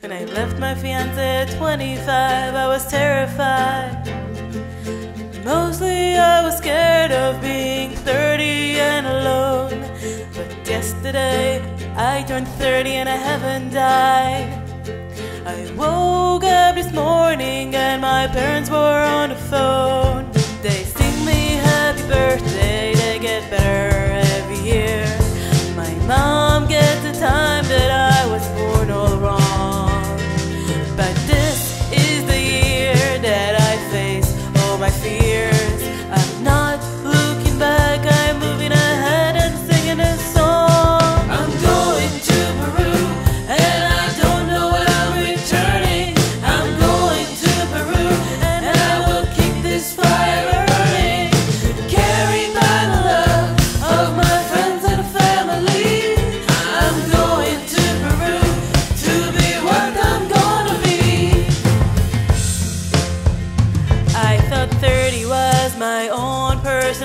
When I left my fiance at 25, I was terrified. Mostly I was scared of being 30 and alone. But yesterday I turned 30 and I haven't died. I woke up this morning and my parents were on the phone. They sing me happy birthday, they get better every year. My mom gets a time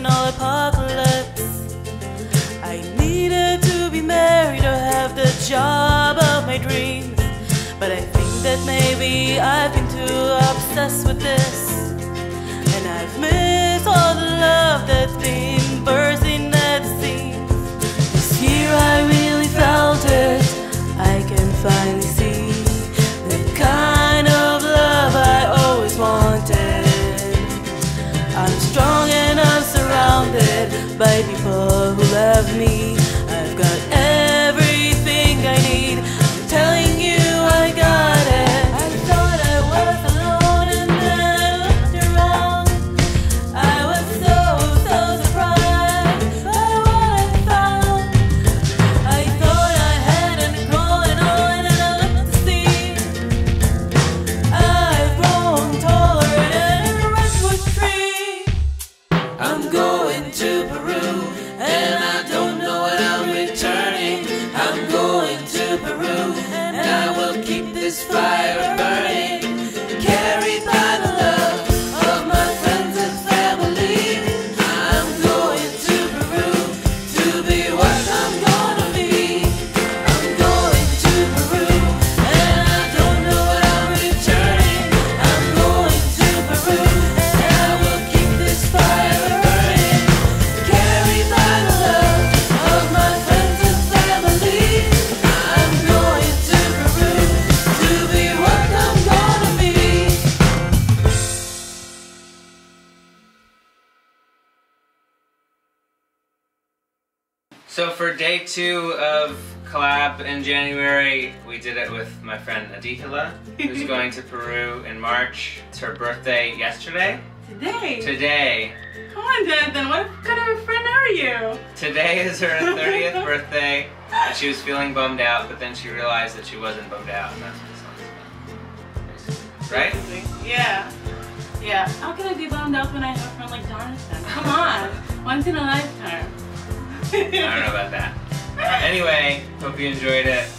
apocalypse. I needed to be married or have the job of my dreams. But I think that maybe I've been too obsessed with this. And I've missed by people who love me. Keep So for day two of collab in January, we did it with my friend Adi Hila, who's going to Peru in March. It's her birthday yesterday. Today. Today. Come on, Jonathan. What kind of a friend are you? Today is her 30th birthday, and she was feeling bummed out, but then she realized that she wasn't bummed out, and that's what this song's about. Right? Yeah. Yeah. How can I be bummed out when I have a friend like Jonathan? Come on. Once in a lifetime. I don't know about that. Anyway, hope you enjoyed it.